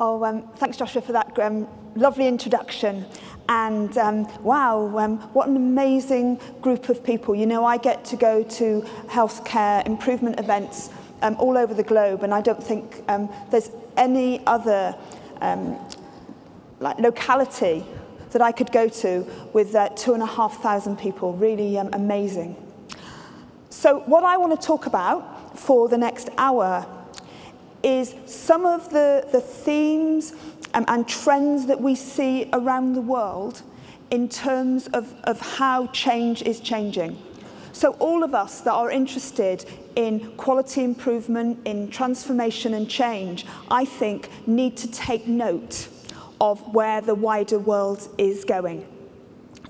Oh, um, thanks, Joshua, for that um, lovely introduction. And um, wow, um, what an amazing group of people. You know, I get to go to healthcare improvement events um, all over the globe, and I don't think um, there's any other um, like locality that I could go to with uh, two and a half thousand people. Really um, amazing. So what I want to talk about for the next hour is some of the, the themes um, and trends that we see around the world in terms of, of how change is changing. So all of us that are interested in quality improvement, in transformation and change, I think need to take note of where the wider world is going.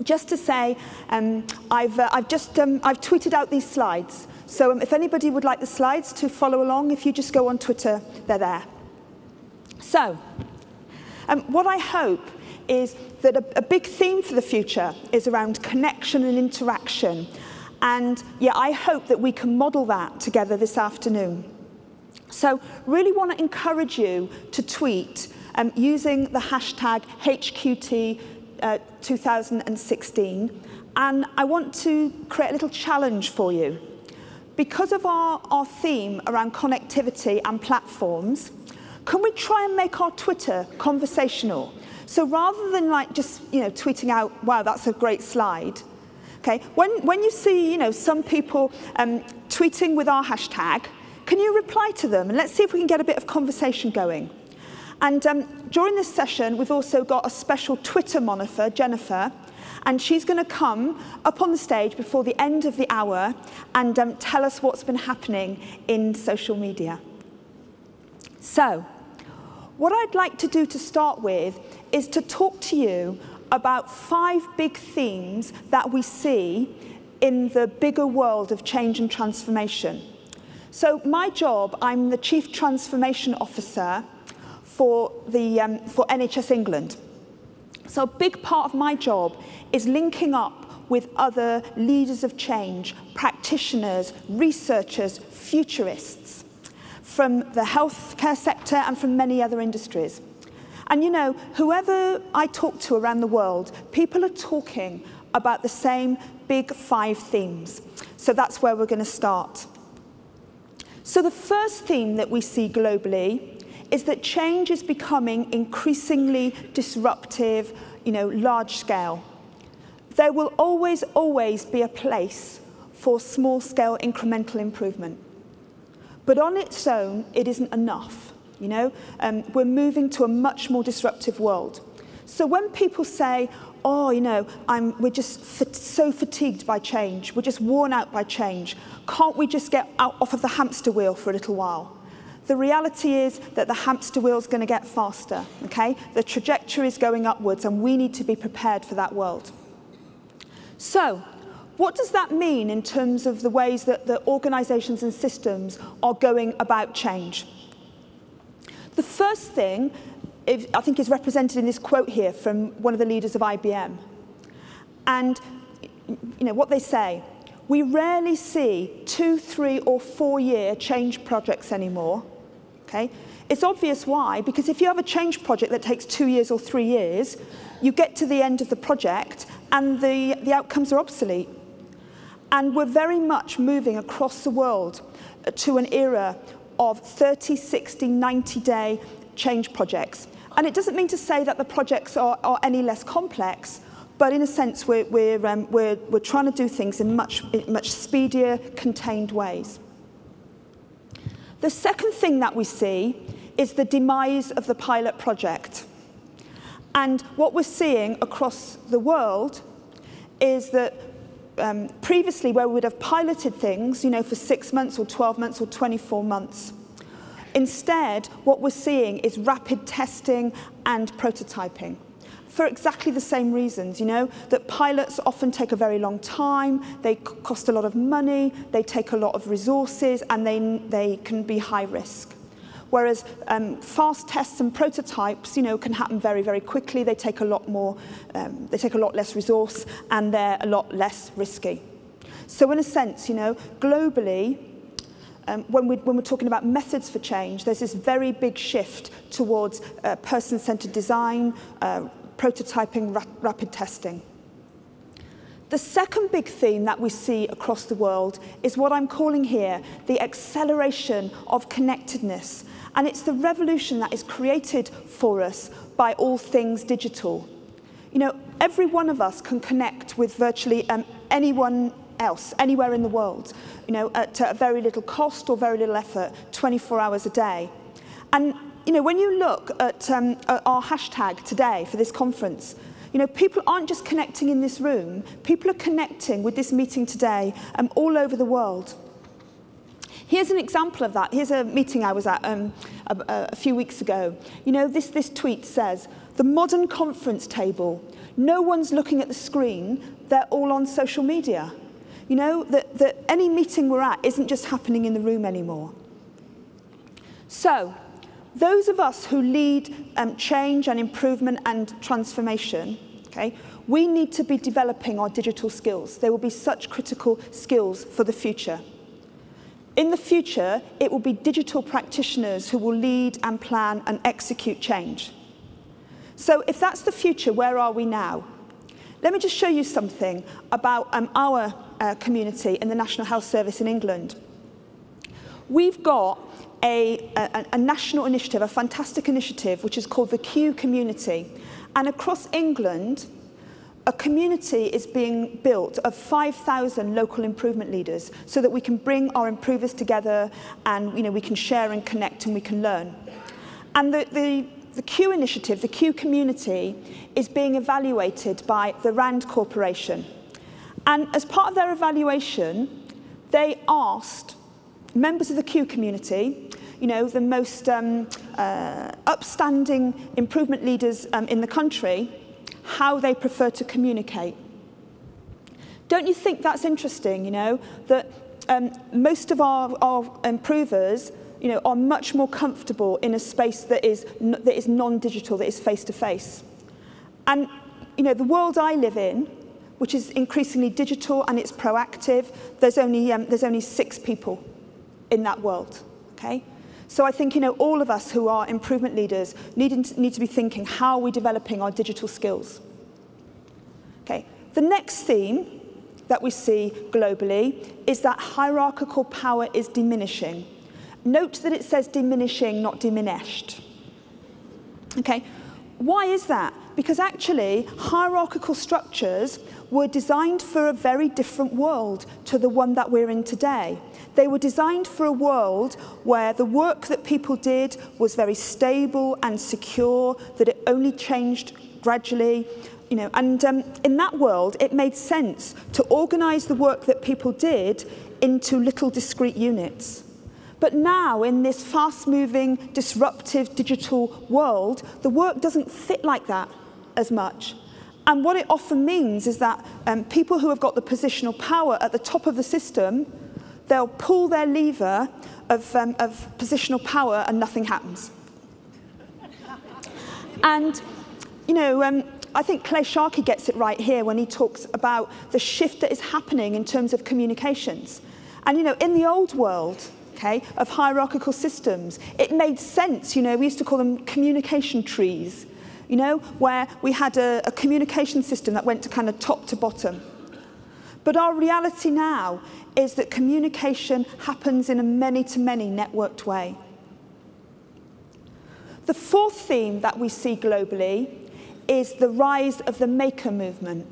Just to say, um, I've, uh, I've just um, I've tweeted out these slides. So um, if anybody would like the slides to follow along, if you just go on Twitter, they're there. So, um, what I hope is that a, a big theme for the future is around connection and interaction. And yeah, I hope that we can model that together this afternoon. So really want to encourage you to tweet um, using the hashtag HQT uh, 2016. And I want to create a little challenge for you. Because of our, our theme around connectivity and platforms, can we try and make our Twitter conversational? So rather than like just, you know, tweeting out, wow, that's a great slide, okay, when, when you see, you know, some people um, tweeting with our hashtag, can you reply to them? And let's see if we can get a bit of conversation going. And um, during this session, we've also got a special Twitter monitor, Jennifer, and she's going to come up on the stage before the end of the hour and um, tell us what's been happening in social media. So, what I'd like to do to start with is to talk to you about five big themes that we see in the bigger world of change and transformation. So my job, I'm the Chief Transformation Officer for, the, um, for NHS England. So a big part of my job is linking up with other leaders of change, practitioners, researchers, futurists from the healthcare sector and from many other industries. And you know, whoever I talk to around the world, people are talking about the same big five themes. So that's where we're going to start. So the first theme that we see globally is that change is becoming increasingly disruptive, you know, large scale. There will always, always be a place for small scale incremental improvement. But on its own, it isn't enough. You know, um, we're moving to a much more disruptive world. So when people say, oh, you know, I'm, we're just so fatigued by change, we're just worn out by change, can't we just get out off of the hamster wheel for a little while? The reality is that the hamster wheel is going to get faster, okay? The trajectory is going upwards and we need to be prepared for that world. So, what does that mean in terms of the ways that the organizations and systems are going about change? The first thing, is, I think, is represented in this quote here from one of the leaders of IBM. And you know, what they say, we rarely see two, three, or four year change projects anymore. Okay? It's obvious why, because if you have a change project that takes two years or three years, you get to the end of the project and the, the outcomes are obsolete. And we're very much moving across the world to an era of 30, 60, 90 day change projects. And it doesn't mean to say that the projects are, are any less complex, but in a sense, we're, we're, um, we're, we're trying to do things in much, in much speedier, contained ways. The second thing that we see is the demise of the pilot project. And what we're seeing across the world is that um, previously where we would have piloted things, you know, for six months or 12 months or 24 months. Instead, what we're seeing is rapid testing and prototyping for exactly the same reasons, you know, that pilots often take a very long time, they cost a lot of money, they take a lot of resources, and they, they can be high risk. Whereas um, fast tests and prototypes, you know, can happen very, very quickly. They take a lot more, um, they take a lot less resource, and they're a lot less risky. So in a sense, you know, globally, um, when, we, when we're talking about methods for change, there's this very big shift towards uh, person-centered design, uh, prototyping, ra rapid testing. The second big theme that we see across the world is what I'm calling here the acceleration of connectedness. And it's the revolution that is created for us by all things digital. You know, every one of us can connect with virtually um, anyone else, anywhere in the world, you know, at a very little cost or very little effort, 24 hours a day. And, you know, when you look at, um, our hashtag today for this conference, you know, people aren't just connecting in this room, people are connecting with this meeting today um, all over the world. Here's an example of that. Here's a meeting I was at um, a, a few weeks ago. You know, this, this tweet says, the modern conference table, no one's looking at the screen, they're all on social media. You know, that, that any meeting we're at isn't just happening in the room anymore. So, those of us who lead um, change and improvement and transformation, okay, we need to be developing our digital skills. They will be such critical skills for the future. In the future, it will be digital practitioners who will lead and plan and execute change. So if that's the future, where are we now? Let me just show you something about um, our uh, community in the National Health Service in England. We've got a, a, a national initiative, a fantastic initiative, which is called the Q Community. And across England, a community is being built of 5,000 local improvement leaders so that we can bring our improvers together and you know, we can share and connect and we can learn. And the, the, the Q initiative, the Q community, is being evaluated by the RAND Corporation. And as part of their evaluation, they asked members of the Q community, you know, the most um, uh, upstanding improvement leaders um, in the country, how they prefer to communicate. Don't you think that's interesting, you know, that um, most of our, our improvers you know, are much more comfortable in a space that is, that is non-digital, that is face-to-face. -face. And, you know, the world I live in, which is increasingly digital and it's proactive, there's only, um, there's only six people in that world, okay? So I think, you know, all of us who are improvement leaders need need to be thinking, how are we developing our digital skills? Okay, the next theme that we see globally is that hierarchical power is diminishing. Note that it says diminishing, not diminished. Okay, why is that? Because actually, hierarchical structures were designed for a very different world to the one that we're in today. They were designed for a world where the work that people did was very stable and secure, that it only changed gradually. You know, and um, in that world, it made sense to organize the work that people did into little discrete units. But now, in this fast-moving, disruptive digital world, the work doesn't fit like that as much. And what it often means is that um, people who have got the positional power at the top of the system they'll pull their lever of, um, of positional power and nothing happens. and, you know, um, I think Clay Shirky gets it right here when he talks about the shift that is happening in terms of communications. And, you know, in the old world, okay, of hierarchical systems, it made sense, you know, we used to call them communication trees, you know, where we had a, a communication system that went to kind of top to bottom. But our reality now is that communication happens in a many-to-many -many networked way. The fourth theme that we see globally is the rise of the maker movement.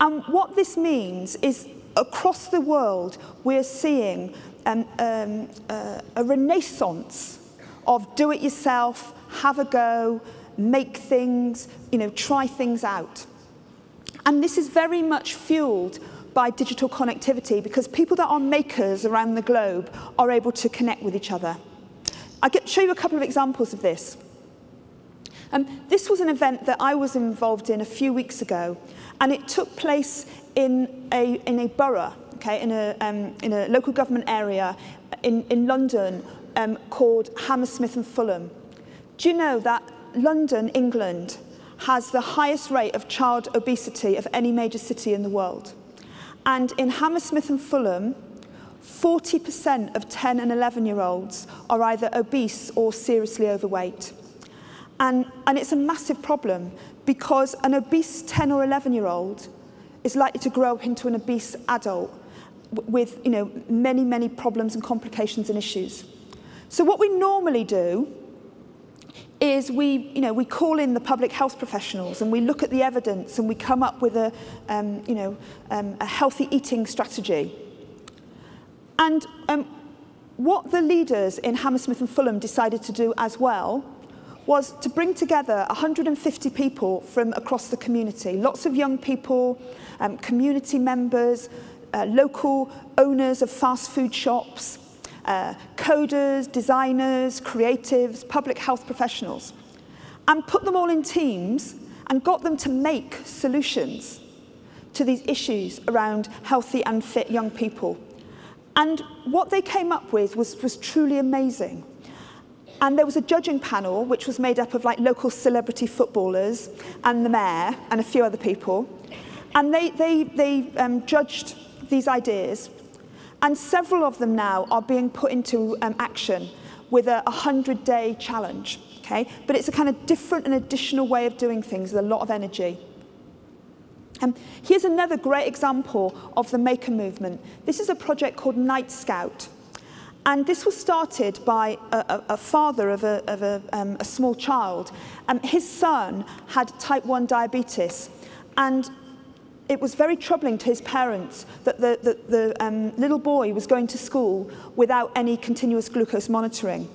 And what this means is across the world, we're seeing um, um, uh, a renaissance of do it yourself, have a go, make things, you know, try things out. And this is very much fueled by digital connectivity because people that are makers around the globe are able to connect with each other. I'll show you a couple of examples of this. Um, this was an event that I was involved in a few weeks ago, and it took place in a, in a borough, okay, in, a, um, in a local government area in, in London um, called Hammersmith and Fulham. Do you know that London, England, has the highest rate of child obesity of any major city in the world? And in Hammersmith and Fulham, 40% of 10 and 11 year olds are either obese or seriously overweight. And, and it's a massive problem because an obese 10 or 11 year old is likely to grow up into an obese adult with you know, many, many problems and complications and issues. So what we normally do is we, you know, we call in the public health professionals and we look at the evidence and we come up with a, um, you know, um, a healthy eating strategy. And um, what the leaders in Hammersmith and Fulham decided to do as well was to bring together 150 people from across the community, lots of young people, um, community members, uh, local owners of fast food shops, uh, coders, designers, creatives, public health professionals, and put them all in teams and got them to make solutions to these issues around healthy and fit young people. And what they came up with was, was truly amazing. And there was a judging panel which was made up of like local celebrity footballers and the mayor and a few other people. And they, they, they um, judged these ideas And several of them now are being put into um, action with a 100-day challenge. Okay? But it's a kind of different and additional way of doing things with a lot of energy. Um, here's another great example of the maker movement. This is a project called Nightscout. And this was started by a, a, a father of, a, of a, um, a small child. Um, his son had type 1 diabetes. And it was very troubling to his parents that the, the, the um, little boy was going to school without any continuous glucose monitoring.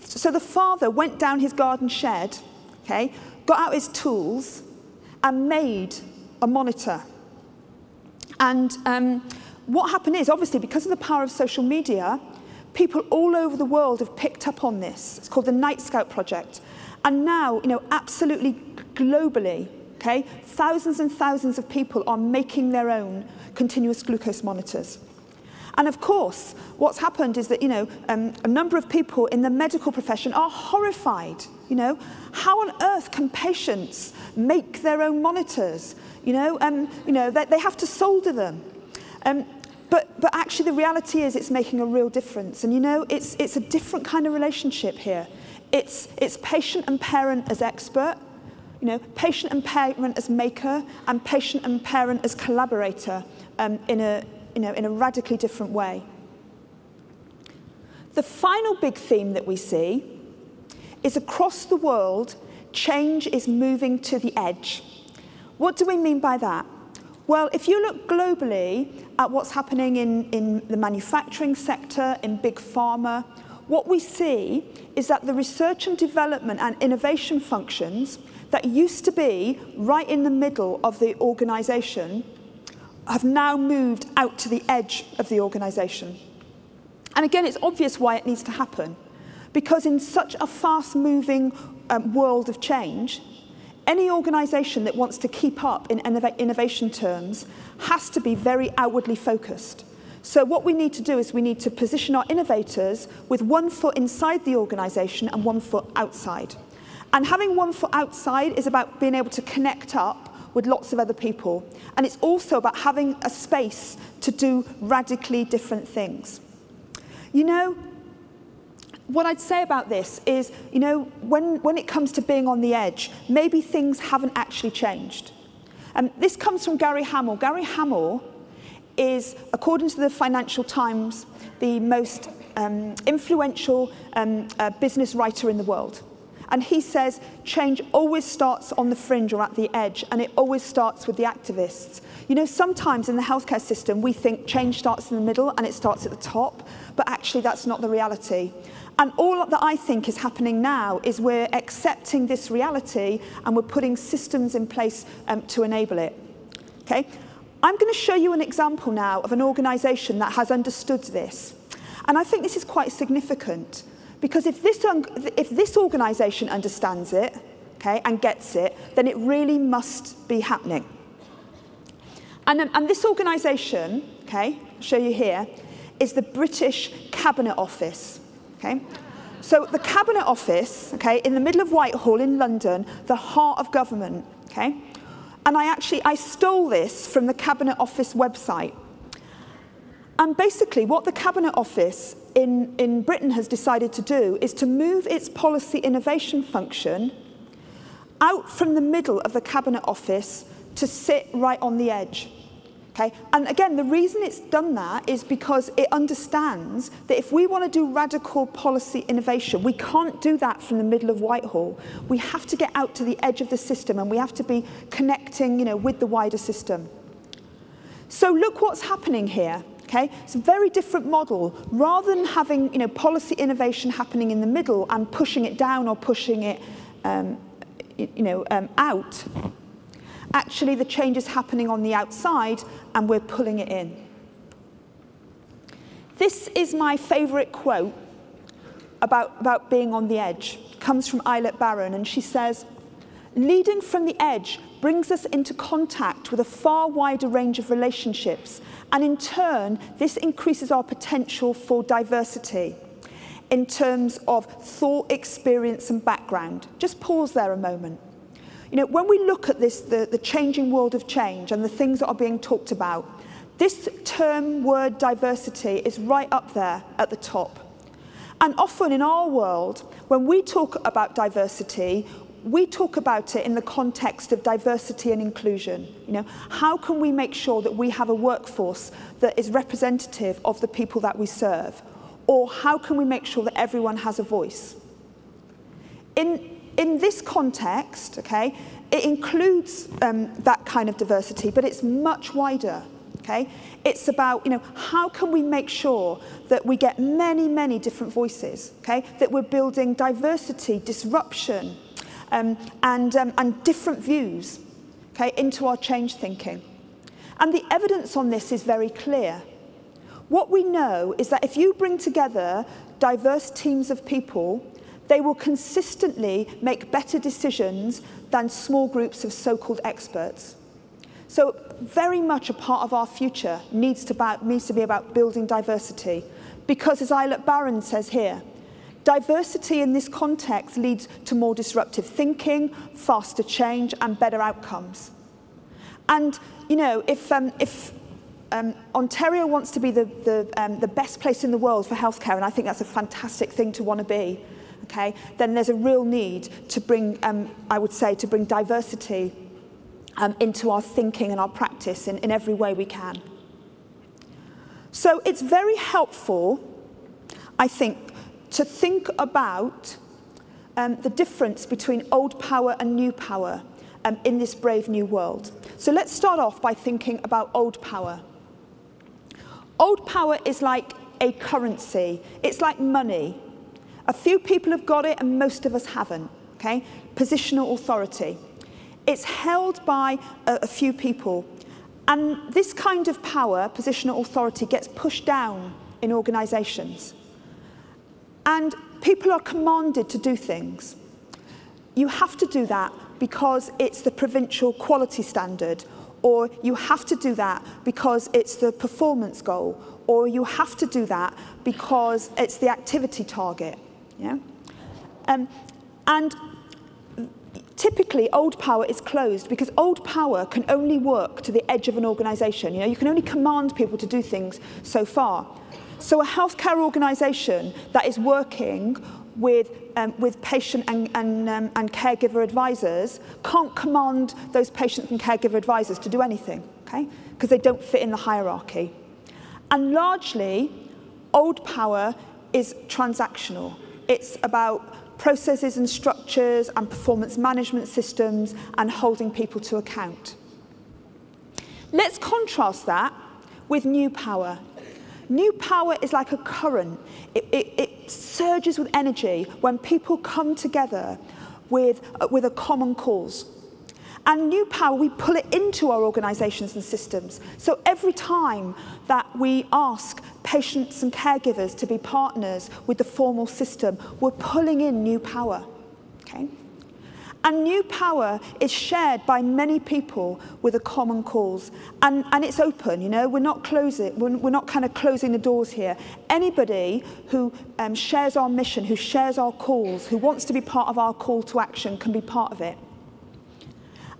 So the father went down his garden shed, okay, got out his tools and made a monitor. And um, what happened is, obviously, because of the power of social media, people all over the world have picked up on this. It's called the Nightscout Project. And now, you know, absolutely globally, okay? Thousands and thousands of people are making their own continuous glucose monitors. And of course, what's happened is that, you know, um, a number of people in the medical profession are horrified. You know, how on earth can patients make their own monitors? You know, um, you know they, they have to solder them. Um, but, but actually, the reality is it's making a real difference. And, you know, it's, it's a different kind of relationship here. It's, it's patient and parent as expert, you know, patient and parent as maker and patient and parent as collaborator um, in, a, you know, in a radically different way. The final big theme that we see is across the world, change is moving to the edge. What do we mean by that? Well, if you look globally at what's happening in, in the manufacturing sector, in big pharma, what we see is that the research and development and innovation functions that used to be right in the middle of the organisation have now moved out to the edge of the organisation. And again, it's obvious why it needs to happen. Because in such a fast-moving um, world of change, any organisation that wants to keep up in innov innovation terms has to be very outwardly focused. So what we need to do is we need to position our innovators with one foot inside the organisation and one foot outside. And having one foot outside is about being able to connect up with lots of other people. And it's also about having a space to do radically different things. You know, what I'd say about this is, you know, when, when it comes to being on the edge, maybe things haven't actually changed. And um, this comes from Gary Hamel. Gary Hamel is, according to the Financial Times, the most um, influential um, uh, business writer in the world. And he says change always starts on the fringe or at the edge, and it always starts with the activists. You know, sometimes in the healthcare system, we think change starts in the middle and it starts at the top, but actually that's not the reality. And all that I think is happening now is we're accepting this reality and we're putting systems in place um, to enable it. Okay? I'm going to show you an example now of an organisation that has understood this. And I think this is quite significant. Because if this, if this organisation understands it okay, and gets it, then it really must be happening. And, um, and this organisation, okay, I'll show you here, is the British Cabinet Office. Okay? So the Cabinet Office, okay, in the middle of Whitehall in London, the heart of government, okay? And I actually, I stole this from the Cabinet Office website. And basically, what the Cabinet Office in, in Britain has decided to do is to move its policy innovation function out from the middle of the Cabinet Office to sit right on the edge. Okay? And again, the reason it's done that is because it understands that if we want to do radical policy innovation, we can't do that from the middle of Whitehall. We have to get out to the edge of the system and we have to be connecting you know, with the wider system. So look what's happening here. Okay? It's a very different model. Rather than having you know, policy innovation happening in the middle and pushing it down or pushing it um, you know, um, out, actually the change is happening on the outside and we're pulling it in. This is my favourite quote about, about being on the edge. It comes from Eilert Barron, and she says, Leading from the edge brings us into contact with a far wider range of relationships, and in turn, this increases our potential for diversity in terms of thought, experience, and background. Just pause there a moment. You know, when we look at this, the, the changing world of change and the things that are being talked about, this term word diversity is right up there at the top. And often in our world, when we talk about diversity, we talk about it in the context of diversity and inclusion. You know, how can we make sure that we have a workforce that is representative of the people that we serve? Or how can we make sure that everyone has a voice? In in this context, okay, it includes um, that kind of diversity, but it's much wider. Okay? It's about, you know, how can we make sure that we get many, many different voices, okay? That we're building diversity, disruption, um, and, um, and different views, okay, into our change thinking. And the evidence on this is very clear. What we know is that if you bring together diverse teams of people they will consistently make better decisions than small groups of so-called experts. So very much a part of our future needs to, about, needs to be about building diversity. Because as Eilert Barron says here, diversity in this context leads to more disruptive thinking, faster change and better outcomes. And, you know, if, um, if um, Ontario wants to be the, the, um, the best place in the world for healthcare, and I think that's a fantastic thing to want to be, okay, then there's a real need to bring, um, I would say, to bring diversity um, into our thinking and our practice in, in every way we can. So it's very helpful, I think, to think about um, the difference between old power and new power um, in this brave new world. So let's start off by thinking about old power. Old power is like a currency. It's like money. A few people have got it and most of us haven't. Okay? Positional authority. It's held by a, a few people. And this kind of power, positional authority, gets pushed down in organisations. And people are commanded to do things. You have to do that because it's the provincial quality standard, or you have to do that because it's the performance goal, or you have to do that because it's the activity target. Yeah? Um, and typically old power is closed because old power can only work to the edge of an organisation. You know, you can only command people to do things so far. So a healthcare organisation that is working with, um, with patient and, and, um, and caregiver advisors can't command those patient and caregiver advisors to do anything, okay? Because they don't fit in the hierarchy. And largely, old power is transactional. It's about processes and structures and performance management systems and holding people to account. Let's contrast that with new power. New power is like a current. It, it, it surges with energy when people come together with, uh, with a common cause. And new power, we pull it into our organisations and systems. So every time that we ask patients and caregivers to be partners with the formal system, we're pulling in new power. Okay? And new power is shared by many people with a common cause. And, and it's open, you know, we're not closing, we're, we're not kind of closing the doors here. Anybody who um, shares our mission, who shares our cause, who wants to be part of our call to action can be part of it.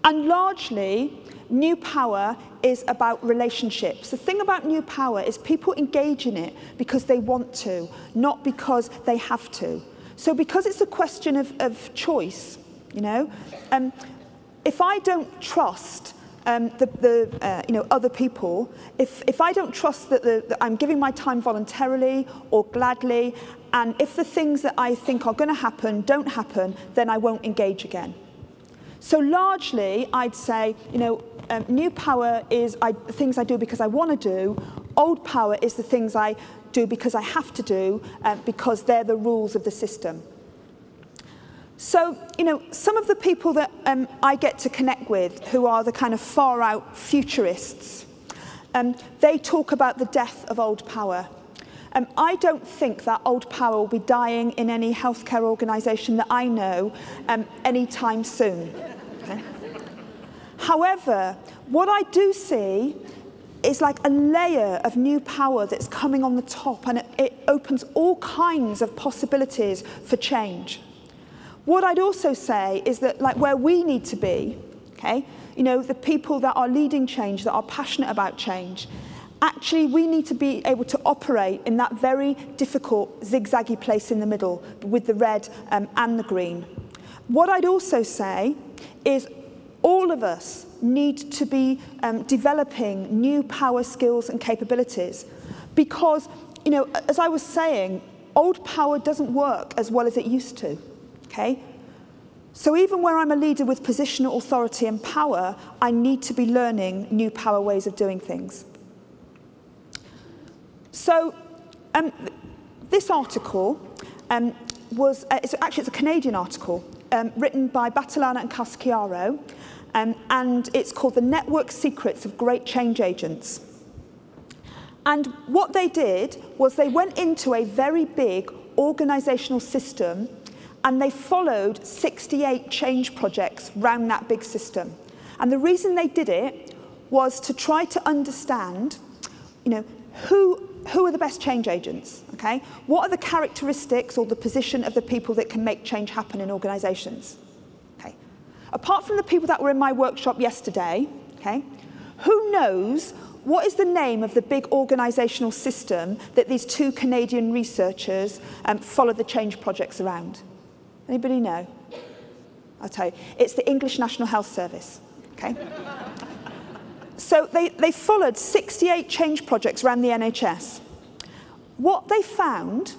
And largely, new power is about relationships. The thing about new power is people engage in it because they want to, not because they have to. So because it's a question of, of choice, you know, um, if I don't trust um, the, the uh, you know, other people, if, if I don't trust that, the, that I'm giving my time voluntarily or gladly, and if the things that I think are going to happen don't happen, then I won't engage again. So largely, I'd say, you know, um, new power is I, things I do because I want to do. Old power is the things I do because I have to do, uh, because they're the rules of the system. So, you know, some of the people that um, I get to connect with, who are the kind of far out futurists, um, they talk about the death of old power. Um, I don't think that old power will be dying in any healthcare organisation that I know um, anytime soon. Okay? However, what I do see is like a layer of new power that's coming on the top and it, it opens all kinds of possibilities for change. What I'd also say is that like where we need to be, okay, you know, the people that are leading change, that are passionate about change, actually we need to be able to operate in that very difficult zigzaggy place in the middle with the red um, and the green. What I'd also say is all of us need to be um, developing new power skills and capabilities because, you know, as I was saying, old power doesn't work as well as it used to. Okay? So even where I'm a leader with positional authority and power, I need to be learning new power ways of doing things. So um, this article um, was, uh, it's, actually it's a Canadian article um, written by Battilana and Casciaro, um, and it's called The Network Secrets of Great Change Agents. And what they did was they went into a very big organizational system and they followed 68 change projects around that big system. And the reason they did it was to try to understand, you know, who, who are the best change agents, okay? What are the characteristics or the position of the people that can make change happen in organizations? Okay. Apart from the people that were in my workshop yesterday, okay, who knows what is the name of the big organizational system that these two Canadian researchers um, followed the change projects around? Anybody know? I'll tell you. It's the English National Health Service. Okay? so they, they followed 68 change projects around the NHS. What they found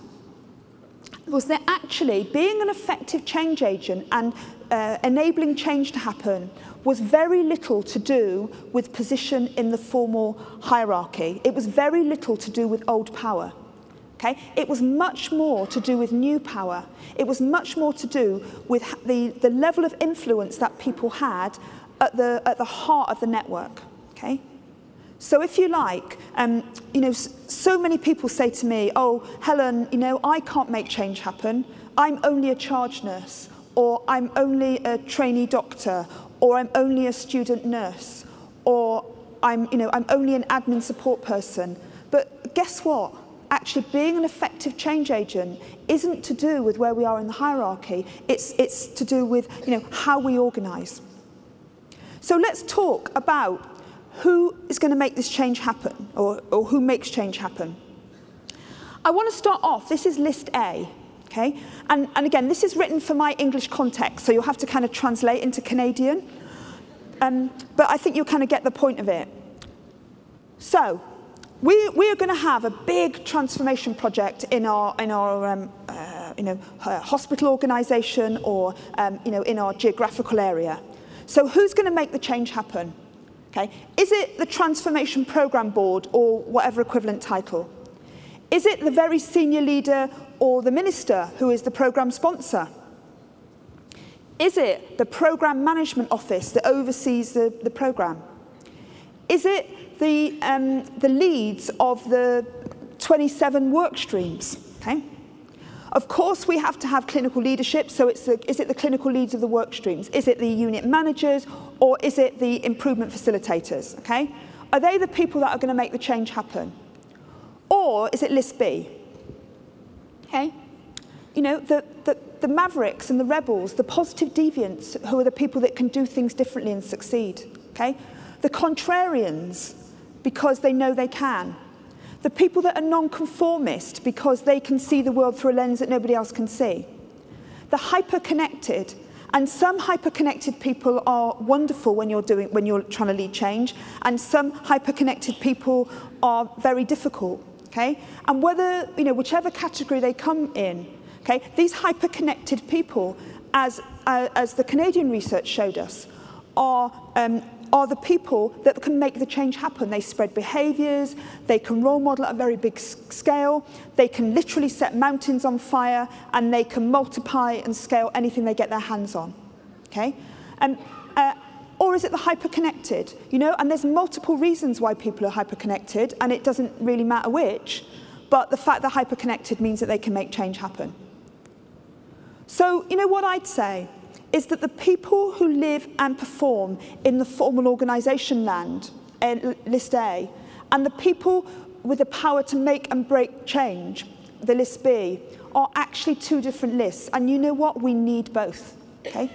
was that actually being an effective change agent and uh, enabling change to happen was very little to do with position in the formal hierarchy. It was very little to do with old power. Okay? It was much more to do with new power. It was much more to do with the, the level of influence that people had at the, at the heart of the network. Okay? So if you like, um, you know, so many people say to me, oh, Helen, you know, I can't make change happen. I'm only a charge nurse, or I'm only a trainee doctor, or I'm only a student nurse, or I'm, you know, I'm only an admin support person. But guess what? Actually being an effective change agent isn't to do with where we are in the hierarchy. It's, it's to do with you know, how we organise. So let's talk about who is going to make this change happen or, or who makes change happen. I want to start off, this is list A. Okay? And, and again, this is written for my English context, so you'll have to kind of translate into Canadian. Um, but I think you'll kind of get the point of it. So, we, we are going to have a big transformation project in our, in our um, uh, you know, uh, hospital organisation or um, you know, in our geographical area. So who's going to make the change happen? Okay. Is it the Transformation Programme Board or whatever equivalent title? Is it the very senior leader or the minister who is the programme sponsor? Is it the Programme Management Office that oversees the, the programme? Is it the, um, the leads of the 27 work streams. Okay? Of course, we have to have clinical leadership, so it's the, is it the clinical leads of the work streams? Is it the unit managers, or is it the improvement facilitators? Okay? Are they the people that are going to make the change happen? Or is it list B? Okay? You know, the, the, the mavericks and the rebels, the positive deviants, who are the people that can do things differently and succeed. Okay? The contrarians, because they know they can. The people that are non-conformist, because they can see the world through a lens that nobody else can see. The hyper-connected, and some hyper-connected people are wonderful when you're, doing, when you're trying to lead change, and some hyper-connected people are very difficult. Okay? And whether, you know, whichever category they come in, okay, these hyper-connected people, as, uh, as the Canadian research showed us, are, um, are the people that can make the change happen. They spread behaviors, they can role model at a very big scale, they can literally set mountains on fire, and they can multiply and scale anything they get their hands on. Okay? And, uh, or is it the hyper-connected? You know, and there's multiple reasons why people are hyper-connected, and it doesn't really matter which, but the fact that hyper-connected means that they can make change happen. So, you know what I'd say is that the people who live and perform in the formal organisation land, uh, list A, and the people with the power to make and break change, the list B, are actually two different lists. And you know what? We need both. Okay?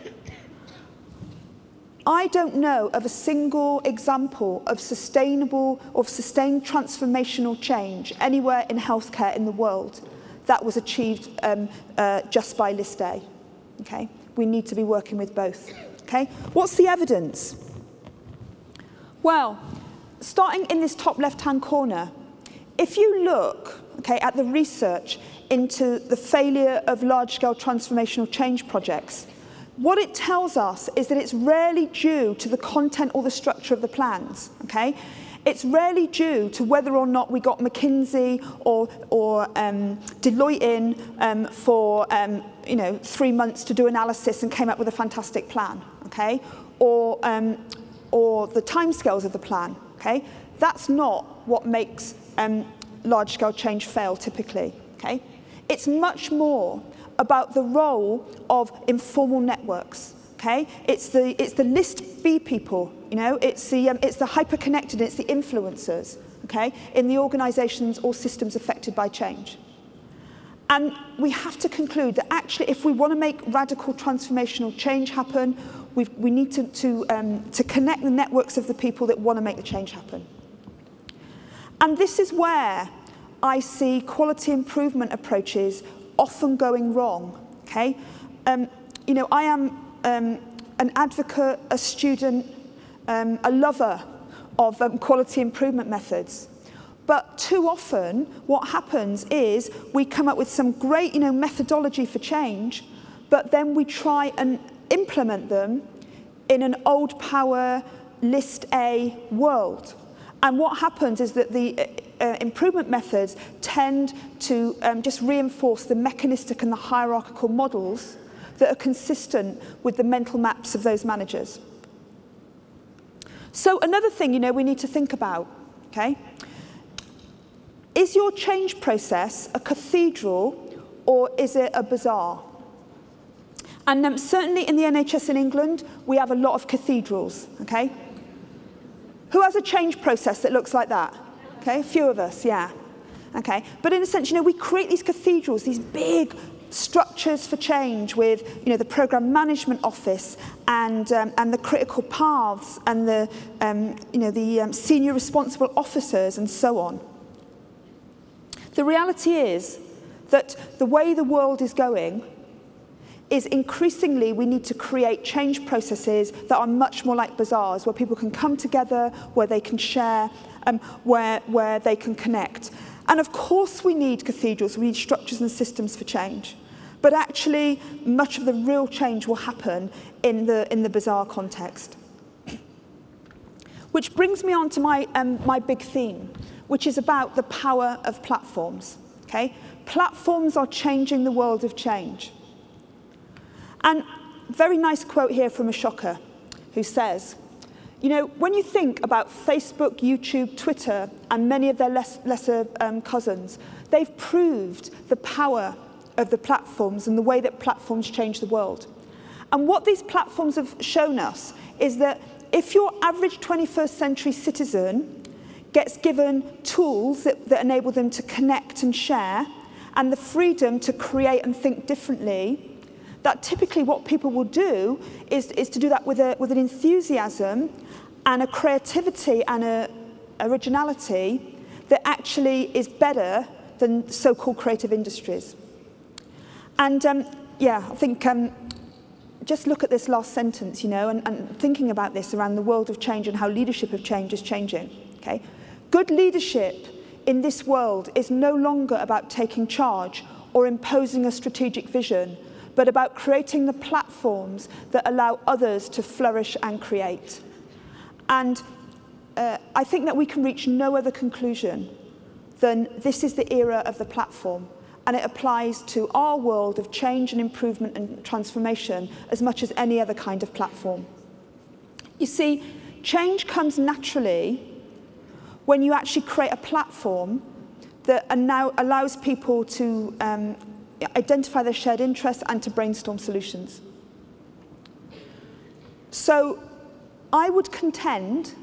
I don't know of a single example of sustainable or sustained transformational change anywhere in healthcare in the world that was achieved um, uh, just by list A. Okay? We need to be working with both. Okay? What's the evidence? Well, starting in this top left-hand corner, if you look okay, at the research into the failure of large-scale transformational change projects, what it tells us is that it's rarely due to the content or the structure of the plans. Okay? It's rarely due to whether or not we got McKinsey or, or um, Deloitte in um, for um, you know, three months to do analysis and came up with a fantastic plan. Okay? Or, um, or the timescales of the plan. Okay? That's not what makes um, large-scale change fail typically. Okay? It's much more about the role of informal networks. Okay? It's, the, it's the list B people, you know, it's the, um, it's the hyper-connected, it's the influencers, okay, in the organisations or systems affected by change. And we have to conclude that actually if we want to make radical transformational change happen, we we need to, to, um, to connect the networks of the people that want to make the change happen. And this is where I see quality improvement approaches often going wrong. Okay? Um, you know, I am um, an advocate, a student, um, a lover of um, quality improvement methods. But too often, what happens is we come up with some great you know, methodology for change, but then we try and implement them in an old power list A world. And what happens is that the uh, improvement methods tend to um, just reinforce the mechanistic and the hierarchical models that are consistent with the mental maps of those managers. So another thing, you know, we need to think about, okay? Is your change process a cathedral or is it a bazaar? And um, certainly in the NHS in England, we have a lot of cathedrals, okay? Who has a change process that looks like that? Okay, a few of us, yeah. Okay, but in a sense, you know, we create these cathedrals, these big structures for change with, you know, the program management office and, um, and the critical paths and the, um, you know, the um, senior responsible officers and so on. The reality is that the way the world is going is increasingly we need to create change processes that are much more like bazaars, where people can come together, where they can share, um, where, where they can connect. And of course we need cathedrals, we need structures and systems for change. But actually, much of the real change will happen in the, in the bazaar context. Which brings me on to my, um, my big theme, which is about the power of platforms. Okay? Platforms are changing the world of change. And very nice quote here from Ashoka, who says, you know, when you think about Facebook, YouTube, Twitter, and many of their less, lesser um, cousins, they've proved the power of the platforms and the way that platforms change the world. And what these platforms have shown us is that if your average 21st century citizen gets given tools that, that enable them to connect and share, and the freedom to create and think differently, that typically what people will do is, is to do that with, a, with an enthusiasm and a creativity and a originality that actually is better than so-called creative industries. And um, yeah, I think um, just look at this last sentence, you know, and, and thinking about this around the world of change and how leadership of change is changing. Okay? Good leadership in this world is no longer about taking charge or imposing a strategic vision, but about creating the platforms that allow others to flourish and create. And uh, I think that we can reach no other conclusion than this is the era of the platform and it applies to our world of change and improvement and transformation as much as any other kind of platform. You see, change comes naturally when you actually create a platform that now allows people to um, identify their shared interests and to brainstorm solutions. So I would contend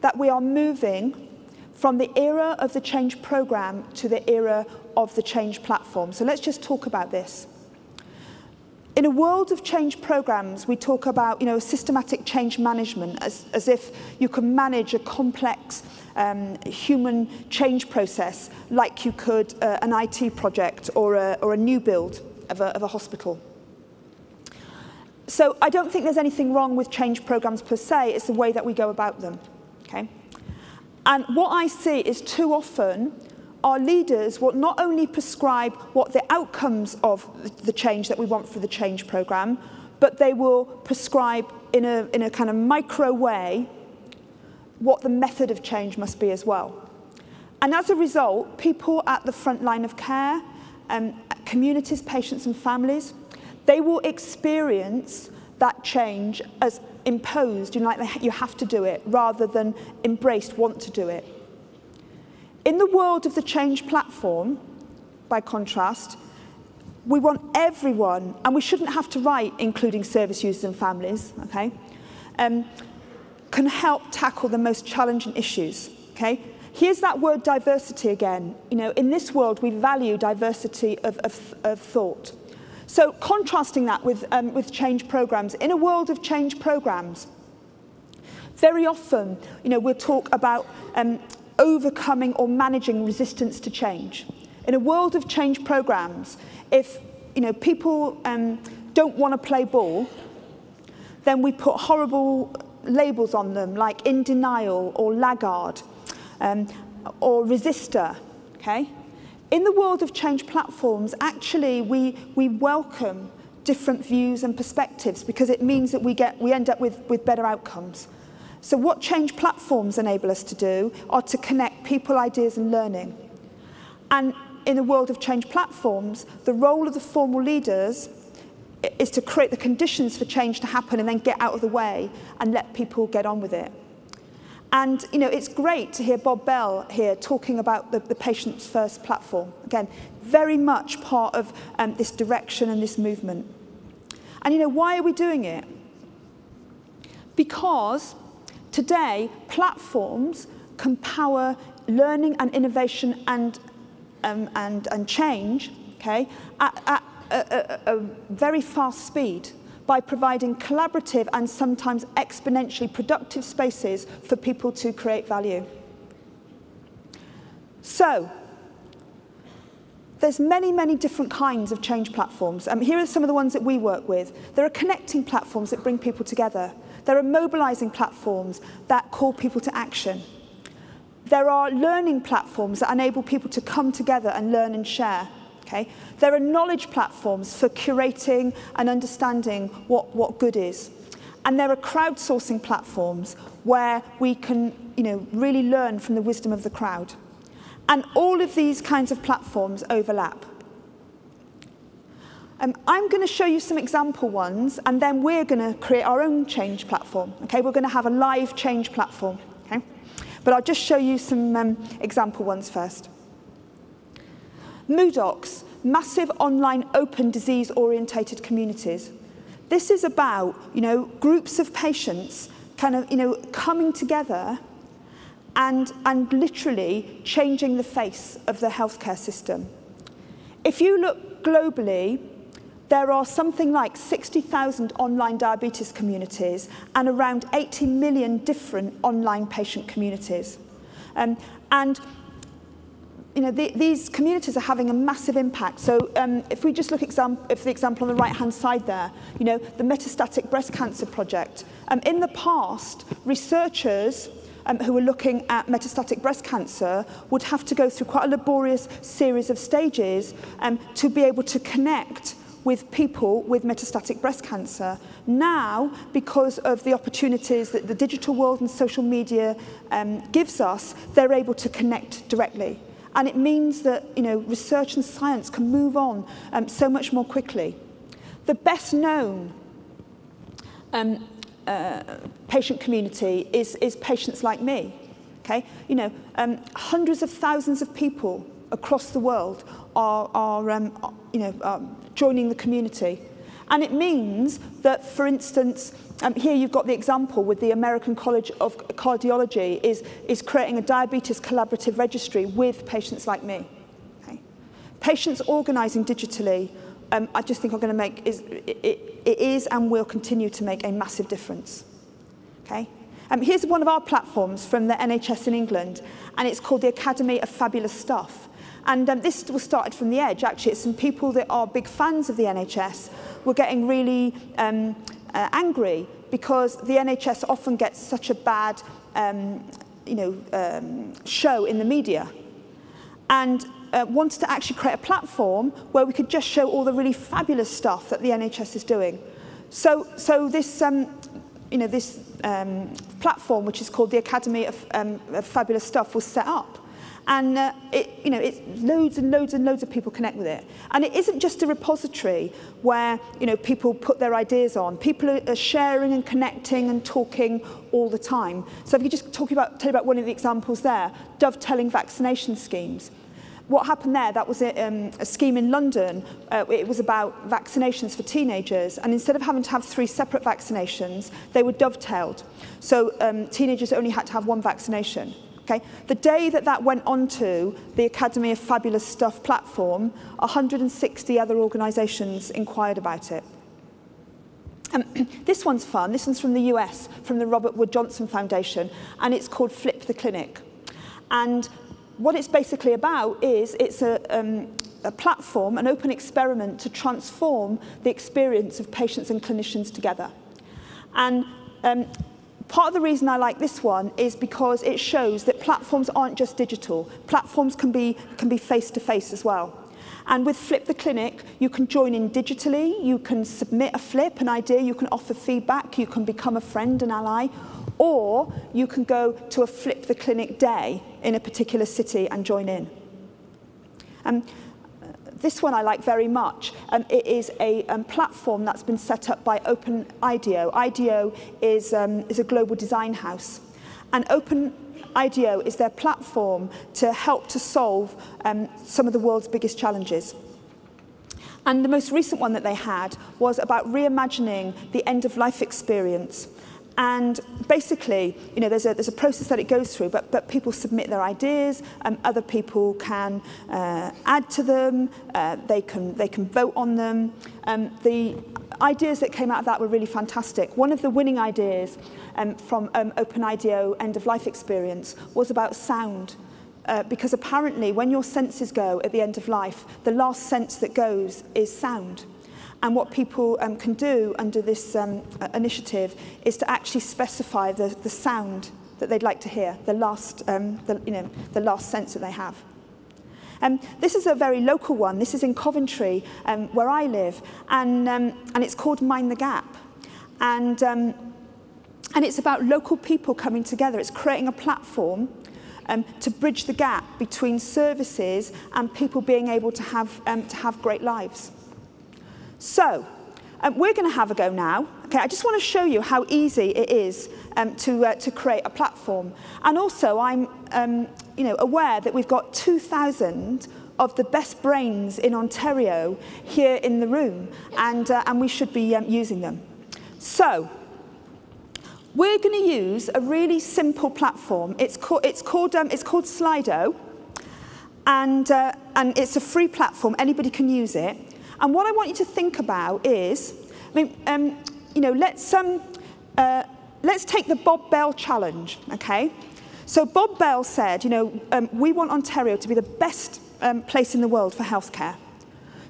that we are moving from the era of the change program to the era of the change platform. So let's just talk about this. In a world of change programs, we talk about you know, systematic change management as, as if you can manage a complex um, human change process like you could uh, an IT project or a, or a new build of a, of a hospital. So I don't think there's anything wrong with change programs per se, it's the way that we go about them. Okay? And what I see is too often our leaders will not only prescribe what the outcomes of the change that we want for the change program, but they will prescribe in a, in a kind of micro way what the method of change must be as well. And as a result, people at the front line of care, um, communities, patients and families, they will experience that change as imposed, you know, like you have to do it, rather than embraced, want to do it. In the world of the change platform, by contrast, we want everyone, and we shouldn't have to write including service users and families, okay, um, can help tackle the most challenging issues, okay? Here's that word diversity again. You know, in this world, we value diversity of, of, of thought. So contrasting that with, um, with change programs, in a world of change programs, very often, you know, we'll talk about um, overcoming or managing resistance to change. In a world of change programs, if you know, people um, don't want to play ball, then we put horrible labels on them like in denial or laggard um, or resistor. Okay? In the world of change platforms, actually we, we welcome different views and perspectives because it means that we, get, we end up with, with better outcomes. So what change platforms enable us to do are to connect people, ideas and learning. And in the world of change platforms, the role of the formal leaders is to create the conditions for change to happen and then get out of the way and let people get on with it. And you know, it's great to hear Bob Bell here talking about the, the Patients First platform. Again, very much part of um, this direction and this movement. And you know, why are we doing it? Because Today, platforms can power learning and innovation and, um, and, and change okay, at, at a, a, a very fast speed by providing collaborative and sometimes exponentially productive spaces for people to create value. So, there's many, many different kinds of change platforms. Um, here are some of the ones that we work with. There are connecting platforms that bring people together. There are mobilizing platforms that call people to action. There are learning platforms that enable people to come together and learn and share. Okay? There are knowledge platforms for curating and understanding what, what good is. And there are crowdsourcing platforms where we can you know, really learn from the wisdom of the crowd. And all of these kinds of platforms overlap. Um, I'm going to show you some example ones, and then we're going to create our own change platform. Okay, we're going to have a live change platform. Okay, but I'll just show you some um, example ones first. MOODOCs, massive online open disease orientated communities. This is about, you know, groups of patients kind of, you know, coming together and, and literally changing the face of the healthcare system. If you look globally, there are something like 60,000 online diabetes communities and around 80 million different online patient communities. Um, and you know, the, these communities are having a massive impact. So um, if we just look if the example on the right-hand side there, you know, the Metastatic Breast Cancer Project. Um, in the past, researchers um, who were looking at metastatic breast cancer would have to go through quite a laborious series of stages um, to be able to connect with people with metastatic breast cancer. Now, because of the opportunities that the digital world and social media um, gives us, they're able to connect directly. And it means that you know, research and science can move on um, so much more quickly. The best known um, uh, patient community is, is patients like me. Okay? You know, um, hundreds of thousands of people across the world are, are um, you know, um, joining the community. And it means that, for instance, um, here you've got the example with the American College of Cardiology is, is creating a diabetes collaborative registry with patients like me. Okay? Patients organising digitally, um, I just think are going to make, is, it, it, is and will continue to make a massive difference. Okay? Um, here's one of our platforms from the NHS in England, and it's called the Academy of Fabulous Stuff. And um, this was started from the edge, actually. It's some people that are big fans of the NHS were getting really um, uh, angry because the NHS often gets such a bad um, you know, um, show in the media. And uh, wanted to actually create a platform where we could just show all the really fabulous stuff that the NHS is doing. So, so this, um, you know, this um, platform, which is called the Academy of, um, of Fabulous Stuff, was set up. And uh, it, you know, it's loads and loads and loads of people connect with it. And it isn't just a repository where you know, people put their ideas on. People are, sharing and connecting and talking all the time. So if you just talk about, tell you about one of the examples there, dovetailing vaccination schemes. What happened there, that was a, um, a scheme in London. Uh, it was about vaccinations for teenagers. And instead of having to have three separate vaccinations, they were dovetailed. So um, teenagers only had to have one vaccination. Okay? The day that that went onto the Academy of Fabulous Stuff platform, 160 other organisations inquired about it. Um, this one's fun. This one's from the US, from the Robert Wood Johnson Foundation, and it's called Flip the Clinic. And what it's basically about is it's a, um, a platform, an open experiment to transform the experience of patients and clinicians together. And um, Part of the reason I like this one is because it shows that platforms aren't just digital. Platforms can be can be face-to-face as well. And with Flip the Clinic, you can join in digitally, you can submit a flip, an idea, you can offer feedback, you can become a friend, an ally, or you can go to a Flip the Clinic day in a particular city and join in. Um, this one I like very much. Um, it is a um, platform that's been set up by Open IDEO. IDEO is, um, is a global design house. And Open IDEO is their platform to help to solve um, some of the world's biggest challenges. And the most recent one that they had was about reimagining the end-of-life experience And basically, you know, there's a, there's a process that it goes through, but, but people submit their ideas, and other people can uh, add to them, uh, they, can, they can vote on them. Um, the ideas that came out of that were really fantastic. One of the winning ideas um, from um, Open IDEO End of Life Experience was about sound. Uh, because apparently when your senses go at the end of life, the last sense that goes is sound. And what people um, can do under this um, initiative is to actually specify the, the sound that they'd like to hear, the last, um, the, you know, the last sense that they have. Um, this is a very local one. This is in Coventry, um, where I live, and, um, and it's called Mind the Gap. And, um, and it's about local people coming together. It's creating a platform um, to bridge the gap between services and people being able to have, um, to have great lives. So, um, we're going to have a go now. Okay, I just want to show you how easy it is um, to, uh, to create a platform. And also, I'm um, you know, aware that we've got 2,000 of the best brains in Ontario here in the room, and, uh, and we should be um, using them. So, we're going to use a really simple platform. It's, co it's, called, um, it's called Slido, and, uh, and it's a free platform. Anybody can use it. And what I want you to think about is, I mean, um, you know, let's, um, uh, let's take the Bob Bell challenge, okay? So Bob Bell said, you know, um, we want Ontario to be the best um, place in the world for healthcare.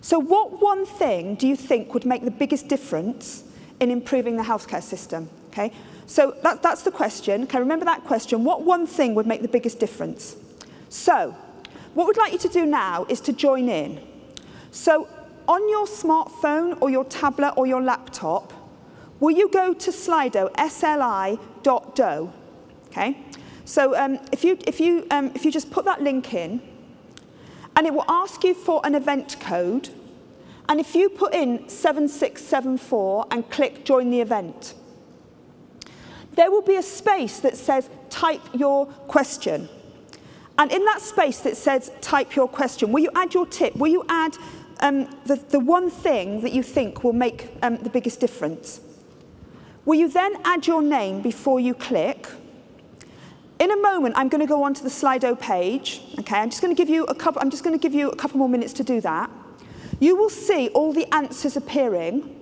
So what one thing do you think would make the biggest difference in improving the healthcare system? Okay, so that, that's the question. Okay, remember that question. What one thing would make the biggest difference? So what we'd like you to do now is to join in. So on your smartphone or your tablet or your laptop, will you go to Slido, sli.do? Okay, so um, if, you, if, you, um, if you just put that link in, and it will ask you for an event code, and if you put in 7674 and click join the event, there will be a space that says type your question. And in that space that says type your question, will you add your tip? Will you add um, the, the one thing that you think will make um, the biggest difference? Will you then add your name before you click? In a moment, I'm going to go onto the Slido page. Okay, I'm just going to give you a couple. I'm just going to give you a couple more minutes to do that. You will see all the answers appearing,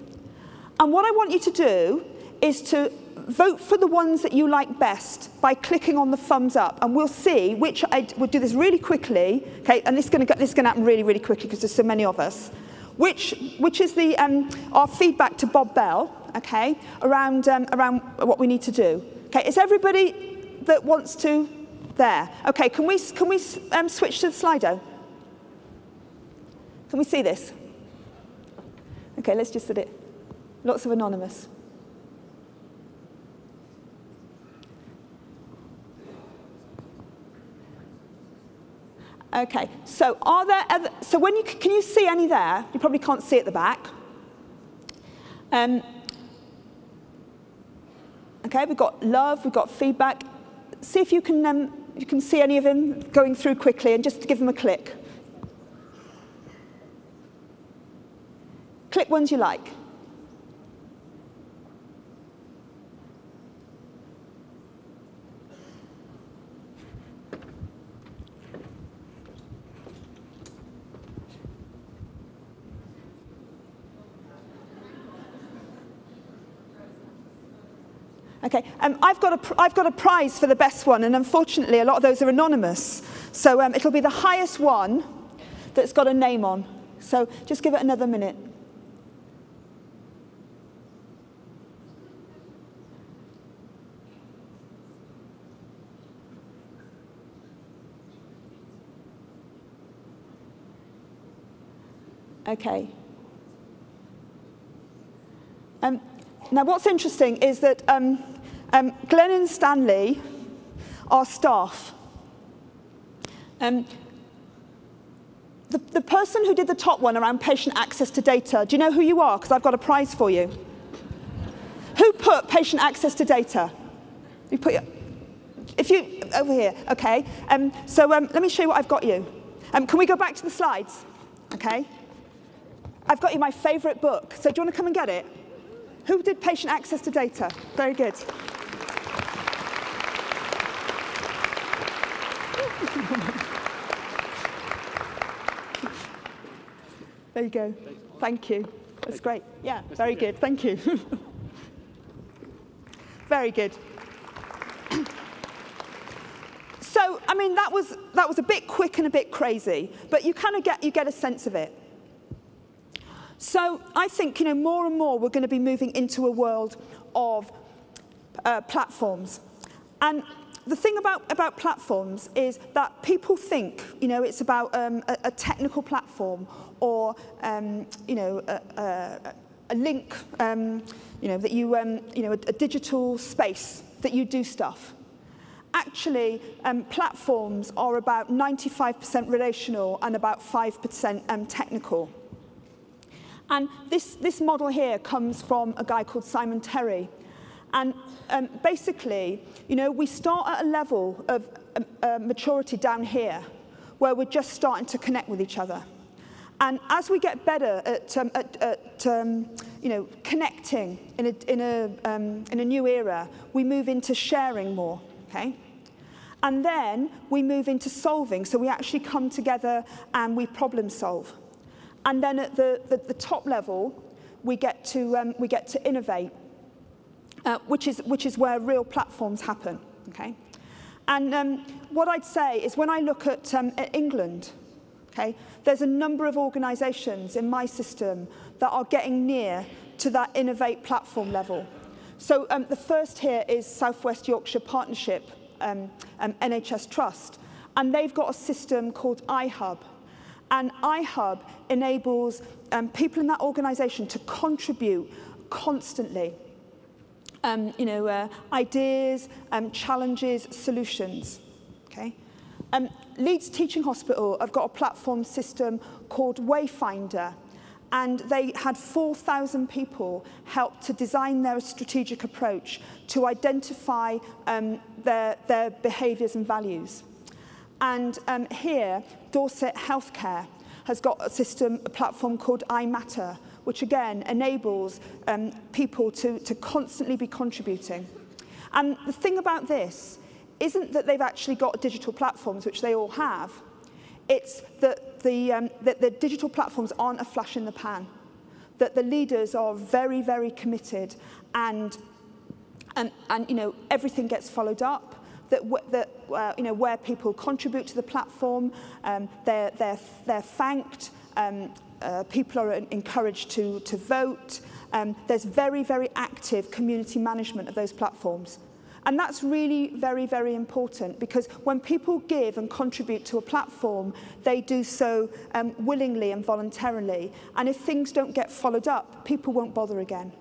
and what I want you to do is to vote for the ones that you like best by clicking on the thumbs up, and we'll see which. I will do this really quickly. Okay, and this is going to this is going to happen really really quickly because there's so many of us. Which which is the um, our feedback to Bob Bell. Okay, around um, around what we need to do. Okay, is everybody that wants to? There. Okay, can we, can we um, switch to the Slido? Can we see this? Okay, let's just set it. Lots of anonymous. Okay, so are there other, so when you, can you see any there? You probably can't see at the back. Um, okay, we've got love, we've got feedback see if you can, um, you can see any of them going through quickly and just give them a click. Click ones you like. Okay, um, I've, got a, I've got a prize for the best one, and unfortunately, a lot of those are anonymous. So um, it'll be the highest one that's got a name on. So just give it another minute. Okay. Um, now, what's interesting is that um, Glenn and Stanley are staff. Um, the, the person who did the top one around patient access to data, do you know who you are? Because I've got a prize for you. Who put patient access to data? You put your, if you, over here, okay. Um, so um, let me show you what I've got you. Um, can we go back to the slides? Okay. I've got you my favorite book. So do you want to come and get it? Who did patient access to data? Very good. There you go. Thank you. That's great. Yeah, very good. Thank you. very good. so, I mean, that was, that was a bit quick and a bit crazy, but you kind of get, you get a sense of it. So I think, you know, more and more we're going to be moving into a world of uh, platforms. And the thing about, about platforms is that people think, you know, it's about um, a, a technical platform or, um, you know, a, a, a link, um, you know, that you, um, you know, a, a digital space that you do stuff. Actually, um, platforms are about 95% relational and about 5% um, technical. And this, this model here comes from a guy called Simon Terry. And um, basically, you know, we start at a level of um, uh, maturity down here where we're just starting to connect with each other. And as we get better at, um, at, at um, you know, connecting in a, in, a, um, in a new era, we move into sharing more, okay? And then we move into solving, so we actually come together and we problem solve. And then at the, the, the top level, we get to, um, we get to innovate, uh, which, is, which is where real platforms happen. Okay? And um, what I'd say is when I look at, um, at England, okay, there's a number of organisations in my system that are getting near to that innovate platform level. So um, the first here is South West Yorkshire Partnership, um, um, NHS Trust, and they've got a system called iHub. And iHub enables um, people in that organisation to contribute constantly. Um, you know, uh, ideas, um, challenges, solutions. Okay. Um, Leeds Teaching Hospital have got a platform system called Wayfinder, and they had 4,000 people help to design their strategic approach to identify um, their, their behaviours and values. And um, here, Dorset Healthcare has got a system, a platform called iMatter, which again enables um, people to, to constantly be contributing. And the thing about this isn't that they've actually got digital platforms, which they all have. It's that the, um, that the digital platforms aren't a flash in the pan, that the leaders are very, very committed and, and, and you know, everything gets followed up, that, that uh, you know, where people contribute to the platform, um, they're, they're, they're thanked, um, uh, people are encouraged to, to vote. Um, there's very, very active community management of those platforms. And that's really very, very important because when people give and contribute to a platform, they do so um, willingly and voluntarily. And if things don't get followed up, people won't bother again.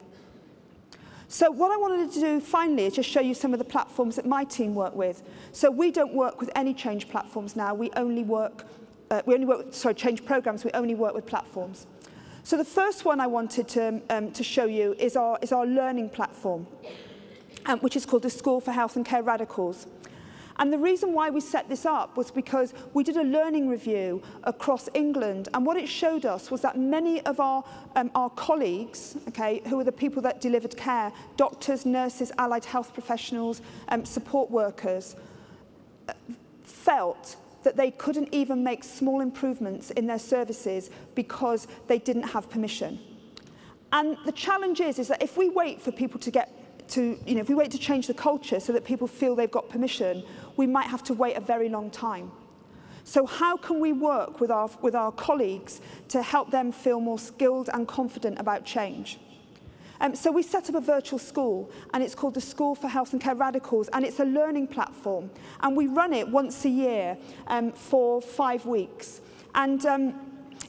So what I wanted to do finally is just show you some of the platforms that my team work with. So we don't work with any change platforms now. We only work, uh, we only work with, sorry, change programs, we only work with platforms. So the first one I wanted to, um, um, to show you is our, is our learning platform, um, which is called the School for Health and Care Radicals. And the reason why we set this up was because we did a learning review across England and what it showed us was that many of our um, our colleagues, okay, who are the people that delivered care, doctors, nurses, allied health professionals, um, support workers, uh, felt that they couldn't even make small improvements in their services because they didn't have permission. And the challenge is, is that if we wait for people to get to, you know, if we wait to change the culture so that people feel they've got permission, we might have to wait a very long time. So how can we work with our, with our colleagues to help them feel more skilled and confident about change? Um, so we set up a virtual school and it's called the School for Health and Care Radicals and it's a learning platform and we run it once a year um, for five weeks. And um,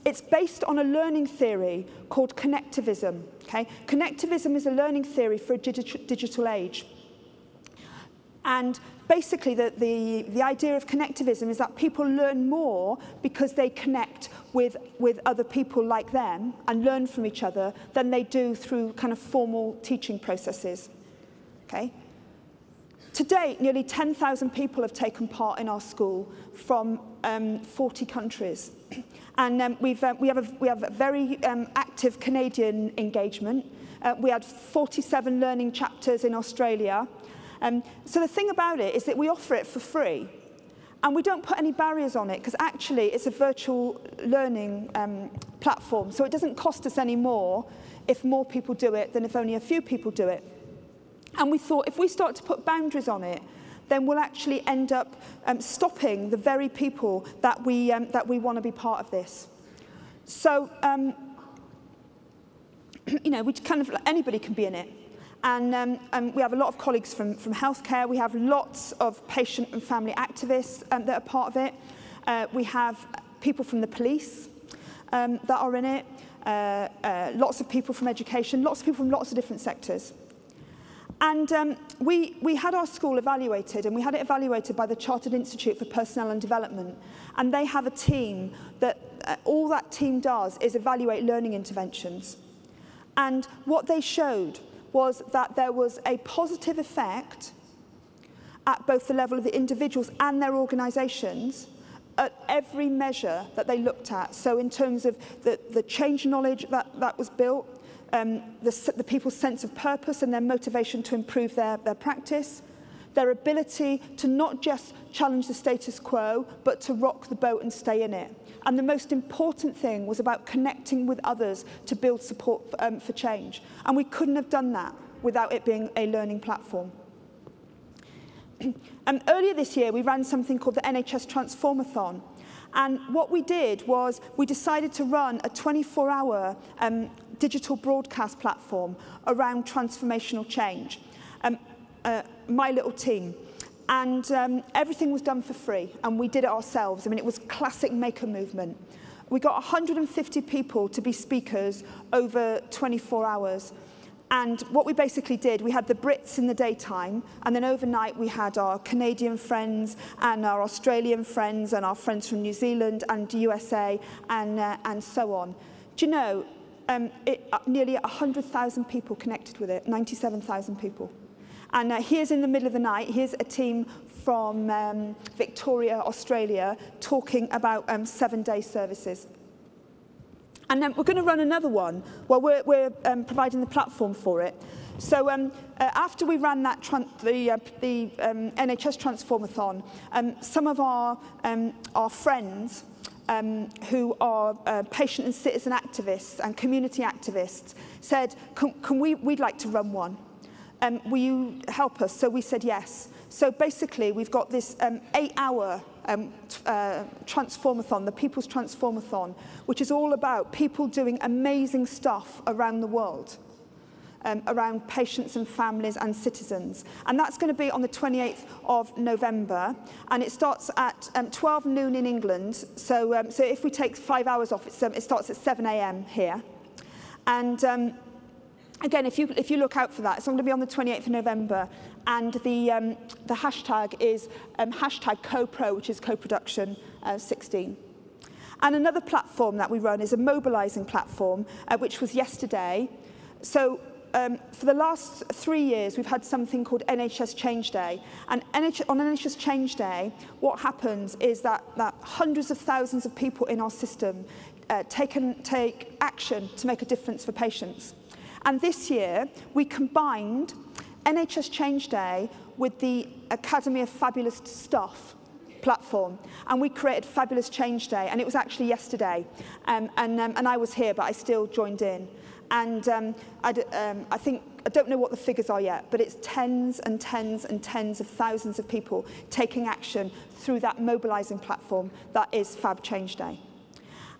it's based on a learning theory called connectivism. Okay? Connectivism is a learning theory for a digi digital age. And basically, the, the, the idea of connectivism is that people learn more because they connect with, with other people like them and learn from each other than they do through kind of formal teaching processes. Okay? To date, nearly 10,000 people have taken part in our school from um, 40 countries. And um, we've, uh, we, have a, we have a very um, active Canadian engagement. Uh, we had 47 learning chapters in Australia. Um, so the thing about it is that we offer it for free. And we don't put any barriers on it because actually it's a virtual learning um, platform. So it doesn't cost us any more if more people do it than if only a few people do it. And we thought if we start to put boundaries on it, then we'll actually end up um, stopping the very people that we, um, that we want to be part of this. So, um, you know, we kind of, anybody can be in it. And um, um, we have a lot of colleagues from, from healthcare. We have lots of patient and family activists um, that are part of it. Uh, we have people from the police um, that are in it. Uh, uh, lots of people from education, lots of people from lots of different sectors. And um, we, we had our school evaluated, and we had it evaluated by the Chartered Institute for Personnel and Development. And they have a team that uh, all that team does is evaluate learning interventions. And what they showed was that there was a positive effect at both the level of the individuals and their organisations at every measure that they looked at. So in terms of the, the change knowledge that, that was built, um, the, the people's sense of purpose and their motivation to improve their, their practice, their ability to not just challenge the status quo, but to rock the boat and stay in it. And the most important thing was about connecting with others to build support um, for change. And we couldn't have done that without it being a learning platform. um, earlier this year, we ran something called the NHS Transformathon. And what we did was we decided to run a 24-hour um, digital broadcast platform around transformational change. Um, uh, my little team. And um, everything was done for free, and we did it ourselves. I mean, it was classic maker movement. We got 150 people to be speakers over 24 hours. And what we basically did, we had the Brits in the daytime, and then overnight we had our Canadian friends and our Australian friends and our friends from New Zealand and USA and, uh, and so on. Do you know, um, it, uh, nearly 100,000 people connected with it, 97,000 people. And uh, here's in the middle of the night, here's a team from um, Victoria, Australia, talking about um, seven-day services. And then we're going to run another one. Well, we're, we're um, providing the platform for it. So um, uh, after we ran that the, uh, the um, NHS Transformathon, um, some of our, um, our friends um, who are uh, patient and citizen activists and community activists said, can, can we, we'd like to run one. Um, will you help us? So we said yes. So basically, we've got this um, eight-hour um, uh, transformathon, the People's Transformathon, which is all about people doing amazing stuff around the world. Um, around patients and families and citizens. And that's going to be on the 28th of November. And it starts at um, 12 noon in England. So, um, so if we take five hours off, it's, um, it starts at 7 a.m. here. And um, again, if you, if you look out for that, it's going to be on the 28th of November, and the, um, the hashtag is um, hashtag CoPro, which is co-production uh, 16. And another platform that we run is a mobilising platform, uh, which was yesterday. So um, for the last three years, we've had something called NHS Change Day. And NH on NHS Change Day, what happens is that, that hundreds of thousands of people in our system uh, take, take action to make a difference for patients. And this year, we combined NHS Change Day with the Academy of Fabulous Stuff platform. And we created Fabulous Change Day and it was actually yesterday. Um, and, um, and I was here but I still joined in. And um, um, I think I don't know what the figures are yet but it's tens and tens and tens of thousands of people taking action through that mobilizing platform that is Fab Change Day.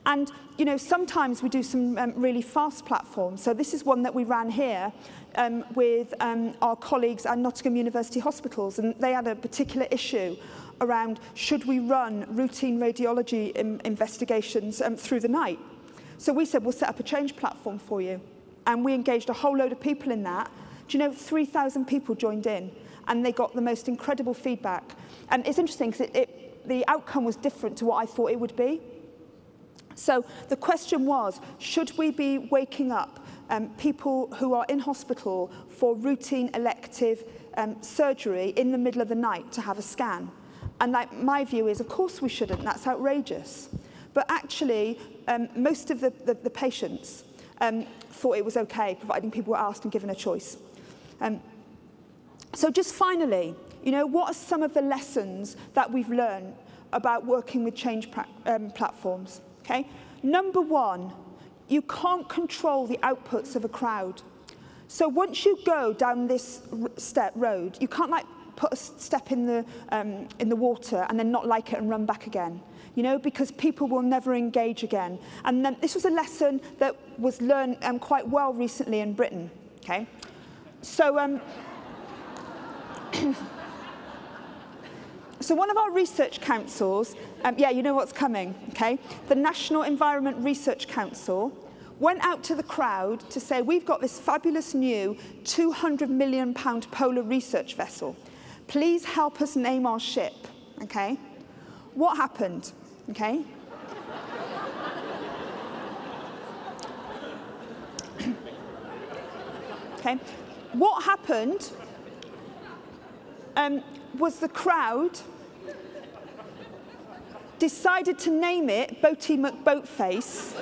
And, you know, sometimes we do some um, really fast platforms. So this is one that we ran here um, with um, our colleagues at Nottingham University Hospitals, and they had a particular issue around should we run routine radiology in investigations um, through the night. So we said, we'll set up a change platform for you. And we engaged a whole load of people in that. Do you know, 3,000 people joined in, and they got the most incredible feedback. And it's interesting because it, it, the outcome was different to what I thought it would be. So the question was, should we be waking up um, people who are in hospital for routine elective um, surgery in the middle of the night to have a scan? And like, my view is, of course we shouldn't, that's outrageous. But actually, um, most of the, the, the patients um, thought it was okay, providing people were asked and given a choice. Um, so just finally, you know, what are some of the lessons that we've learned about working with change um, platforms? Okay? Number one, you can't control the outputs of a crowd. So once you go down this step road, you can't like put a step in the, um, in the water and then not like it and run back again. You know, because people will never engage again. And then this was a lesson that was learned um, quite well recently in Britain. Okay? So, um, So one of our research councils, um, yeah, you know what's coming, okay? The National Environment Research Council went out to the crowd to say, we've got this fabulous new 200 million pound polar research vessel. Please help us name our ship, okay? What happened, okay? okay, what happened um, was the crowd decided to name it Boaty McBoatface.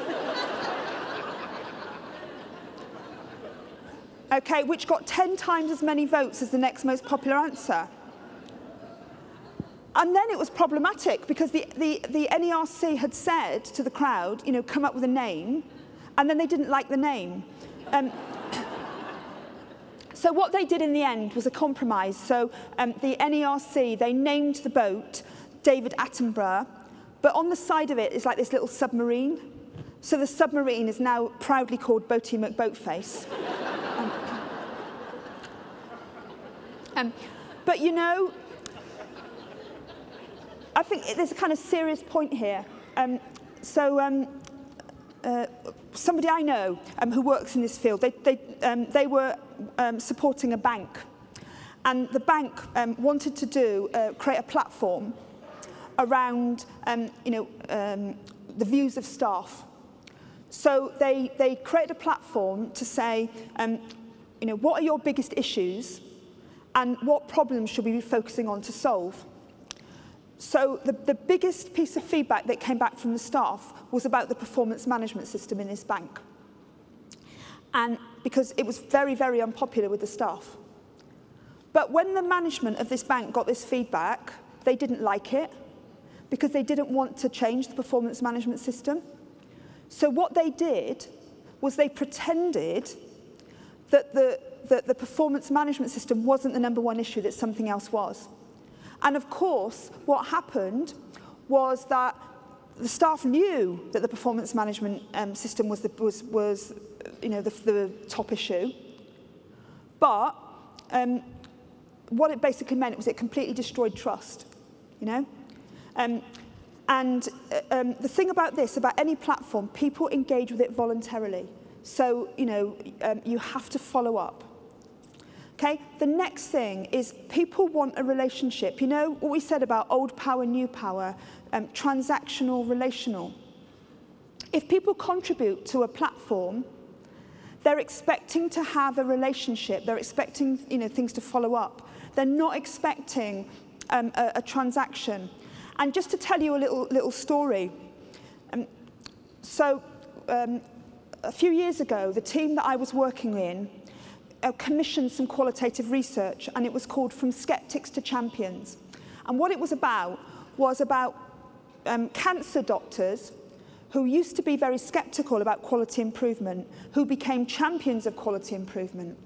okay, which got 10 times as many votes as the next most popular answer. And then it was problematic because the, the, the NERC had said to the crowd, you know, come up with a name, and then they didn't like the name. Um, so what they did in the end was a compromise. So um, the NERC, they named the boat David Attenborough, but on the side of it is like this little submarine. So the submarine is now proudly called Boaty McBoatface. um, um, but you know, I think there's a kind of serious point here. Um, so um, uh, somebody I know um, who works in this field, they, they, um, they were um, supporting a bank. And the bank um, wanted to do, uh, create a platform around um, you know, um, the views of staff. So they, they created a platform to say, um, you know, what are your biggest issues and what problems should we be focusing on to solve? So the, the biggest piece of feedback that came back from the staff was about the performance management system in this bank. And because it was very, very unpopular with the staff. But when the management of this bank got this feedback, they didn't like it because they didn't want to change the performance management system. So what they did was they pretended that the, that the performance management system wasn't the number one issue, that something else was. And of course, what happened was that the staff knew that the performance management um, system was, the, was, was you know, the, the top issue. But um, what it basically meant was it completely destroyed trust, you know? Um, and uh, um, the thing about this, about any platform, people engage with it voluntarily. So, you know, um, you have to follow up. Okay, the next thing is people want a relationship. You know what we said about old power, new power, um, transactional, relational. If people contribute to a platform, they're expecting to have a relationship. They're expecting you know, things to follow up. They're not expecting um, a, a transaction. And just to tell you a little, little story. Um, so um, a few years ago, the team that I was working in uh, commissioned some qualitative research and it was called From Skeptics to Champions. And what it was about was about um, cancer doctors who used to be very skeptical about quality improvement, who became champions of quality improvement.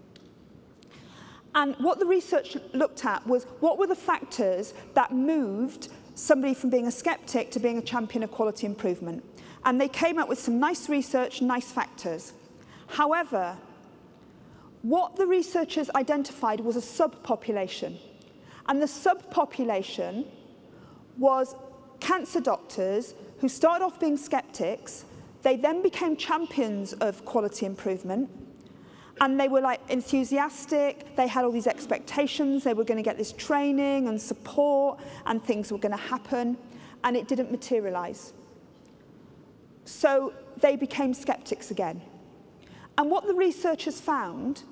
And what the research looked at was what were the factors that moved somebody from being a skeptic to being a champion of quality improvement. And they came up with some nice research, nice factors. However, what the researchers identified was a subpopulation. And the subpopulation was cancer doctors who started off being skeptics, they then became champions of quality improvement, and they were like enthusiastic, they had all these expectations, they were going to get this training and support, and things were going to happen, and it didn't materialize. So they became skeptics again. And what the researchers found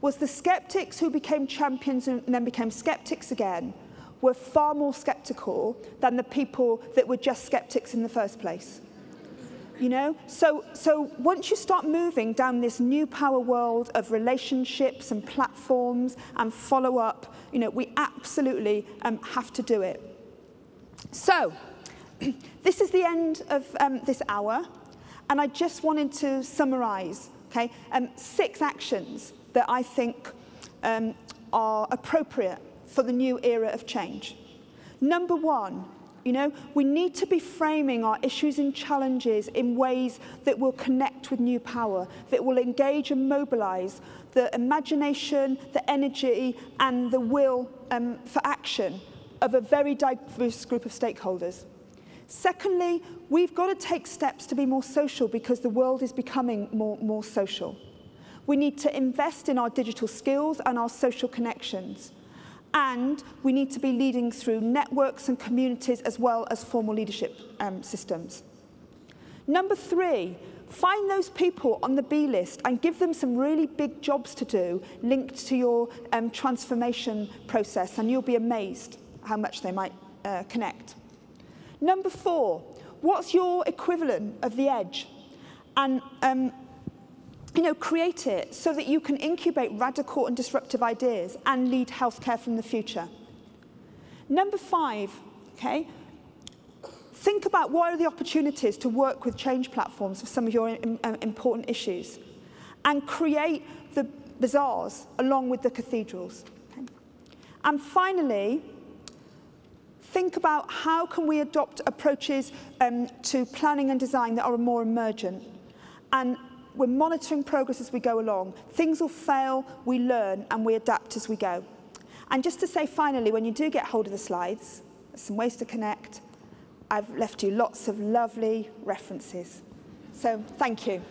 was the skeptics who became champions and then became skeptics again were far more skeptical than the people that were just skeptics in the first place. You know, so, so once you start moving down this new power world of relationships and platforms and follow up, you know, we absolutely um, have to do it. So, this is the end of um, this hour, and I just wanted to summarize okay, um, six actions that I think um, are appropriate for the new era of change. Number one, you know, we need to be framing our issues and challenges in ways that will connect with new power, that will engage and mobilize the imagination, the energy, and the will um, for action of a very diverse group of stakeholders. Secondly, we've got to take steps to be more social because the world is becoming more, more social. We need to invest in our digital skills and our social connections. And we need to be leading through networks and communities as well as formal leadership um, systems. Number three, find those people on the B list and give them some really big jobs to do linked to your um, transformation process, and you'll be amazed how much they might uh, connect. Number four, what's your equivalent of the edge? And um, you know, create it so that you can incubate radical and disruptive ideas and lead healthcare from the future. Number five, Okay? Think about what are the opportunities to work with change platforms for some of your uh, important issues and create the bazaars along with the cathedrals. Okay? And finally, think about how can we adopt approaches um, to planning and design that are more emergent. And we're monitoring progress as we go along. Things will fail, we learn, and we adapt as we go. And just to say finally, when you do get hold of the slides, some ways to connect. I've left you lots of lovely references. So thank you.